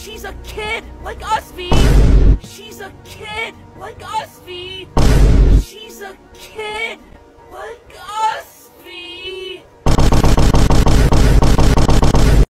She's a kid like us, V! She's a kid like us, V!